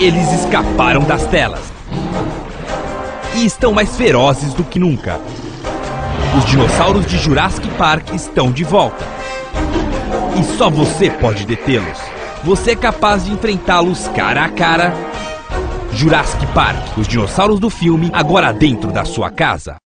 Eles escaparam das telas e estão mais ferozes do que nunca. Os dinossauros de Jurassic Park estão de volta. E só você pode detê-los. Você é capaz de enfrentá-los cara a cara. Jurassic Park, os dinossauros do filme, agora dentro da sua casa.